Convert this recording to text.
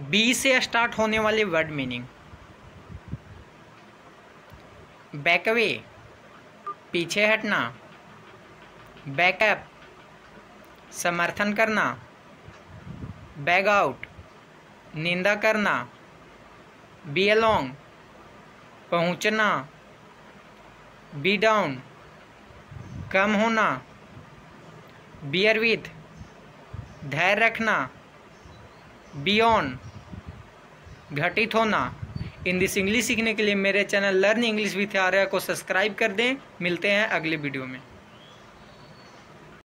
B से start होने वाले वर्ड मीनिंग बैकवे पीछे हटना. बैकअप समर्थन करना. बैग आउट निंदा करना. बी अलोंग पहुँचना. बी डाउन कम होना. बियर विथ धैर्य रखना. बियॉन्ड घटित होना। हिंदी से इंग्लिश सीखने के लिए मेरे channel learn English with Arya को सब्सक्राइब कर दें। मिलते हैं अगले वीडियो में।